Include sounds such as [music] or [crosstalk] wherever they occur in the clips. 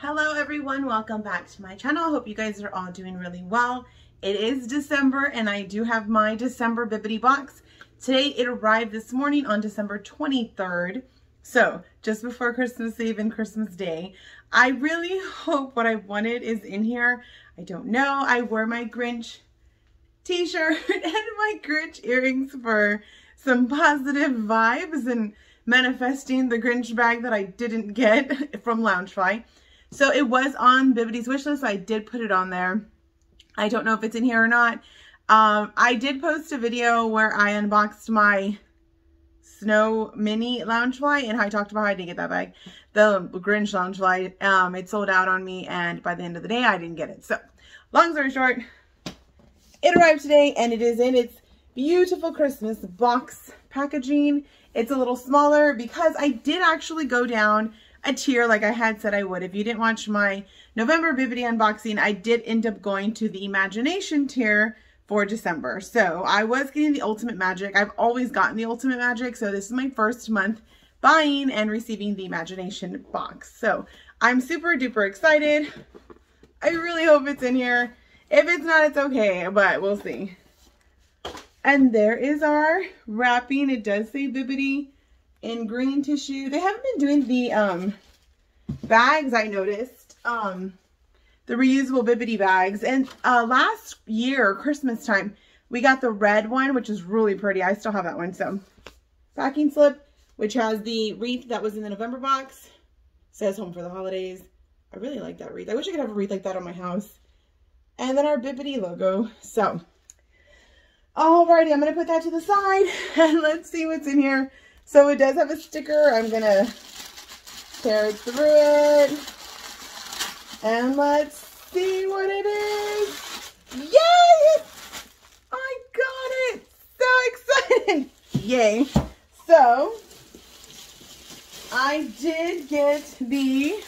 Hello everyone, welcome back to my channel. Hope you guys are all doing really well. It is December and I do have my December Bibbidi box. Today it arrived this morning on December 23rd. So just before Christmas Eve and Christmas Day. I really hope what I wanted is in here. I don't know. I wore my Grinch t-shirt [laughs] and my Grinch earrings for some positive vibes and manifesting the Grinch bag that I didn't get [laughs] from Loungefly. So it was on Bibbidi's wish list. I did put it on there. I don't know if it's in here or not. Um, I did post a video where I unboxed my Snow Mini Loungefly and I talked about how I didn't get that bag. The Grinch Loungefly, um, it sold out on me and by the end of the day I didn't get it. So long story short, it arrived today and it is in its beautiful Christmas box packaging. It's a little smaller because I did actually go down a tier like I had said I would. If you didn't watch my November Bibbidi unboxing, I did end up going to the Imagination tier for December. So I was getting the Ultimate Magic. I've always gotten the Ultimate Magic, so this is my first month buying and receiving the Imagination box. So I'm super duper excited. I really hope it's in here. If it's not, it's okay, but we'll see. And there is our wrapping. It does say Bibbidi in green tissue. They haven't been doing the um, bags, I noticed. Um, the reusable Bibbidi bags. And uh, last year, Christmas time, we got the red one, which is really pretty. I still have that one. So, packing slip, which has the wreath that was in the November box. Says home for the holidays. I really like that wreath. I wish I could have a wreath like that on my house. And then our Bibbidi logo. So, alrighty, I'm going to put that to the side. [laughs] And let's see what's in here. So it does have a sticker. I'm going to tear it through it. And let's see what it is. Yay! I got it! So [laughs] excited! Yay. So, I did get the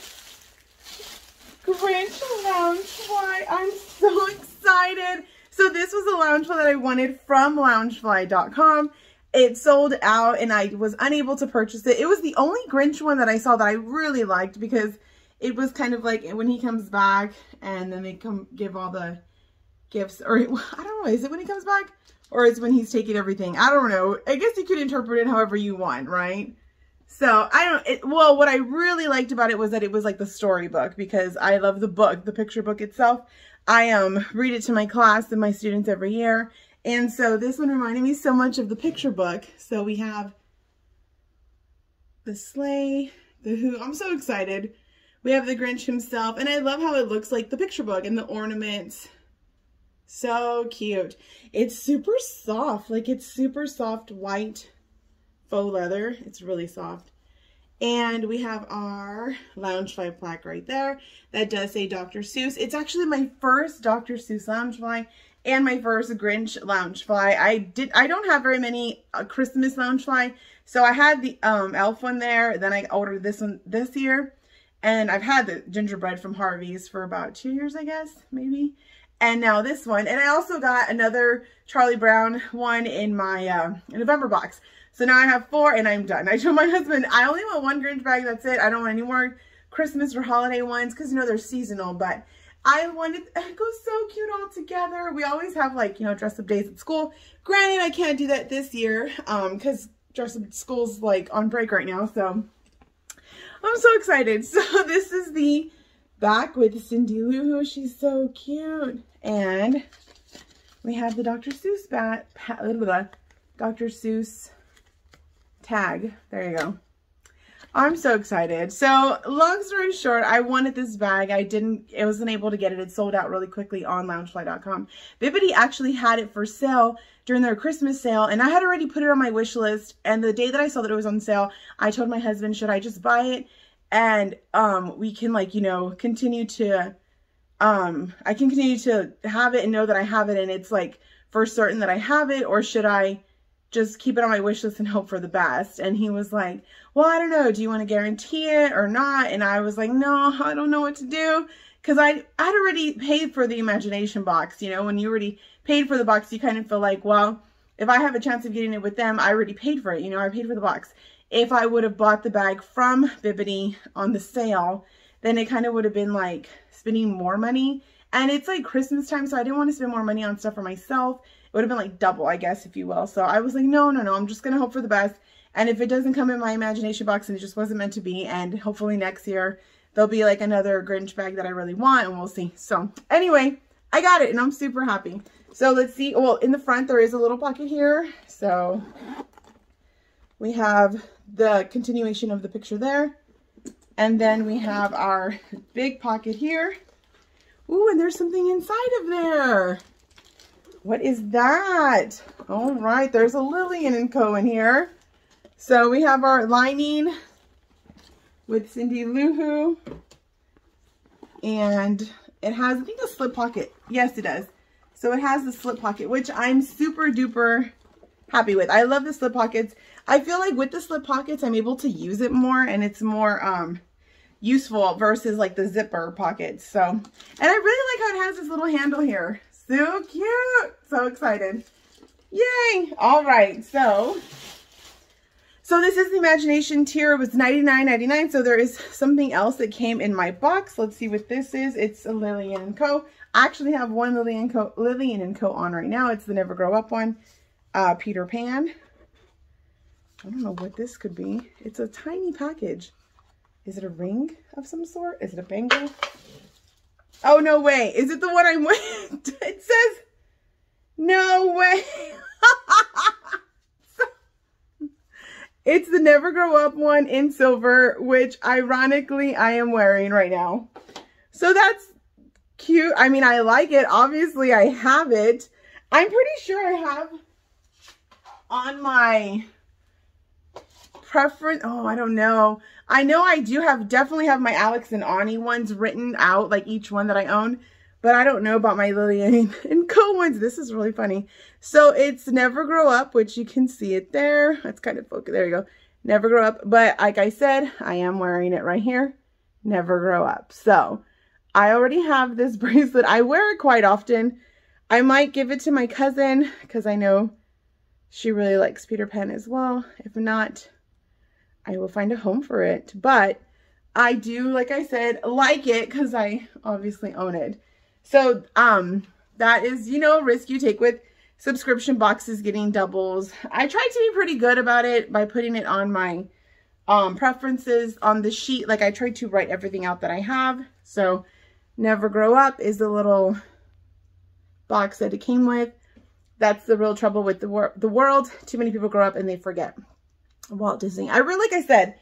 Grinch Loungefly. I'm so [laughs] excited. So this was a Loungefly that I wanted from Loungefly.com it sold out and I was unable to purchase it. It was the only Grinch one that I saw that I really liked because it was kind of like when he comes back and then they come give all the gifts or [laughs] I don't know, is it when he comes back or is when he's taking everything? I don't know. I guess you could interpret it however you want, right? So I don't, it, well, what I really liked about it was that it was like the storybook because I love the book, the picture book itself. I um read it to my class and my students every year and so this one reminded me so much of the picture book. So we have the sleigh, the who. I'm so excited. We have the Grinch himself. And I love how it looks like the picture book and the ornaments. So cute. It's super soft. Like it's super soft white faux leather. It's really soft. And we have our Loungefly plaque right there. That does say Dr. Seuss. It's actually my first Dr. Seuss Loungefly and my first Grinch Loungefly. I did. I don't have very many uh, Christmas Loungefly, so I had the um, Elf one there. Then I ordered this one this year, and I've had the gingerbread from Harvey's for about two years, I guess, maybe. And now this one, and I also got another Charlie Brown one in my uh, November box. So now I have four, and I'm done. I told my husband I only want one Grinch bag. That's it. I don't want any more Christmas or holiday ones because you know they're seasonal, but I wanted, [laughs] it goes so cute all together. We always have like, you know, dress up days at school. Granted, I can't do that this year um, because dress up school's like on break right now. So I'm so excited. [laughs] So this is the back with Cindy Lou Who. She's so cute. And we have the Dr. Seuss bat, Dr. Seuss tag. There you go. I'm so excited. So long story short, I wanted this bag. I didn't, I wasn't able to get it. It sold out really quickly on loungefly.com. Bibbidi actually had it for sale during their Christmas sale and I had already put it on my wish list. And the day that I saw that it was on sale, I told my husband, should I just buy it? And um, we can like, you know, continue to, um, I can continue to have it and know that I have it and it's like for certain that I have it or should I just keep it on my wish list and hope for the best. And he was like, well, I don't know. Do you want to guarantee it or not? And I was like, no, I don't know what to do. Cause I, I'd already paid for the imagination box. You know, when you already paid for the box, you kind of feel like, well, if I have a chance of getting it with them, I already paid for it. You know, I paid for the box. If I would have bought the bag from Bibbidi on the sale, then it kind of would have been like spending more money. And it's like Christmas time, so I didn't want to spend more money on stuff for myself. It would have been like double, I guess, if you will. So I was like, no, no, no, I'm just going to hope for the best. And if it doesn't come in my imagination box and it just wasn't meant to be, and hopefully next year there'll be like another Grinch bag that I really want and we'll see. So anyway, I got it and I'm super happy. So let's see. Well, in the front, there is a little pocket here. So we have the continuation of the picture there. And then we have our big pocket here. Ooh, and there's something inside of there. What is that? All right, there's a Lillian and Co. in here. So we have our lining with Cindy Lou Who. And it has, I think, a slip pocket. Yes, it does. So it has the slip pocket, which I'm super duper happy with. I love the slip pockets. I feel like with the slip pockets, I'm able to use it more and it's more um, useful versus like the zipper pockets. So, and I really like how it has this little handle here. So cute. So excited. Yay. All right. So so this is the Imagination tier. It was $99.99. So there is something else that came in my box. Let's see what this is. It's a Lillian & Co. I actually have one Lillian, & Co. Lillian & Co. on right now. It's the Never Grow Up one. Uh, Peter Pan. I don't know what this could be. It's a tiny package. Is it a ring of some sort? Is it a bangle? Oh, no way. Is it the one I'm with? [laughs] it says, no way. [laughs] It's the Never Grow Up one in silver, which ironically I am wearing right now. So that's cute. I mean, I like it. Obviously, I have it. I'm pretty sure I have on my preference. Oh, I don't know. I know I do have, definitely have my Alex and Ani ones written out, like each one that I own. But I don't know about my Lillian [laughs] and Co ones. This is really funny. So it's Never Grow Up, which you can see it there. That's kind of focused. There you go. Never Grow Up. But like I said, I am wearing it right here. Never Grow Up. So I already have this [laughs] bracelet. I wear it quite often. I might give it to my cousin because I know she really likes Peter Pan as well. If not, I will find a home for it. But I do, like I said, like it because I obviously own it. So um, that is, you know, a risk you take with subscription boxes getting doubles. I tried to be pretty good about it by putting it on my um, preferences on the sheet. Like I tried to write everything out that I have. So Never Grow Up is the little box that it came with. That's the real trouble with the, wor the world. Too many people grow up and they forget Walt Disney. I really, like I said,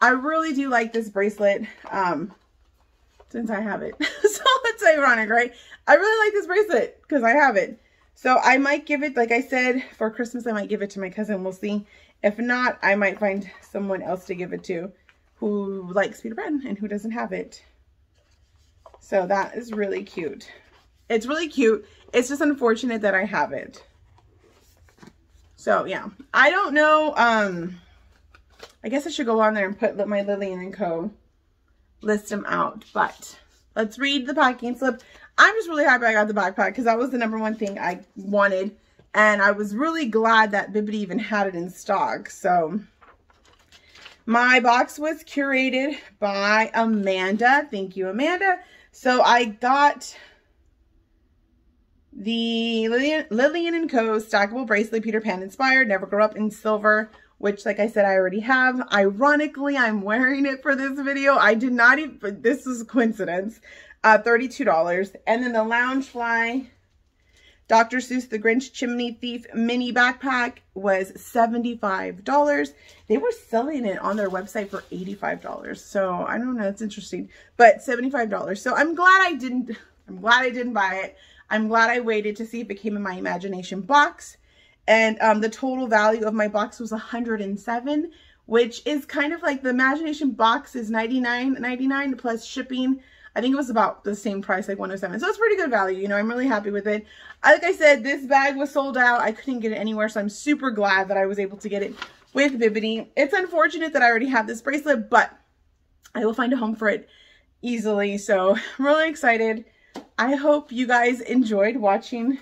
I really do like this bracelet. Um, since I have it. so [laughs] it's ironic, right? I really like this bracelet because I have it. So I might give it, like I said, for Christmas, I might give it to my cousin. We'll see. If not, I might find someone else to give it to who likes Peter Pan and who doesn't have it. So that is really cute. It's really cute. It's just unfortunate that I have it. So yeah, I don't know. Um, I guess I should go on there and put my Lillian and Co list them out. But let's read the packing slip. I'm just really happy I got the backpack because that was the number one thing I wanted. And I was really glad that Bibbidi even had it in stock. So my box was curated by Amanda. Thank you, Amanda. So I got the Lillian, Lillian & Co. stackable bracelet, Peter Pan inspired, never grow up in silver which like I said, I already have. Ironically, I'm wearing it for this video. I did not even, this is a coincidence, uh, $32. And then the Loungefly Dr. Seuss The Grinch Chimney Thief mini backpack was $75. They were selling it on their website for $85. So I don't know, it's interesting, but $75. So I'm glad I didn't, I'm glad I didn't buy it. I'm glad I waited to see if it came in my imagination box. And um, the total value of my box was 107 which is kind of like the Imagination box is 99.99 plus shipping. I think it was about the same price, like 107. So it's pretty good value. You know, I'm really happy with it. Like I said, this bag was sold out. I couldn't get it anywhere, so I'm super glad that I was able to get it with Bibbidi. It's unfortunate that I already have this bracelet, but I will find a home for it easily. So I'm really excited. I hope you guys enjoyed watching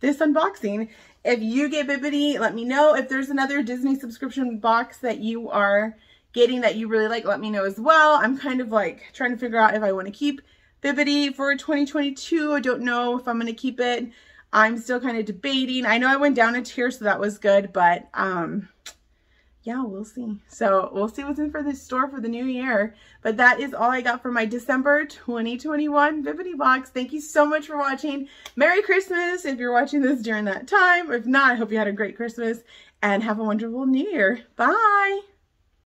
this unboxing. If you get Bibbidi, let me know. If there's another Disney subscription box that you are getting that you really like, let me know as well. I'm kind of like trying to figure out if I want to keep Bibbidi for 2022. I don't know if I'm going to keep it. I'm still kind of debating. I know I went down a tier, so that was good, but um, yeah, we'll see. So we'll see what's in for the store for the new year. But that is all I got for my December 2021 Bibbidi box. Thank you so much for watching. Merry Christmas if you're watching this during that time. If not, I hope you had a great Christmas and have a wonderful new year. Bye.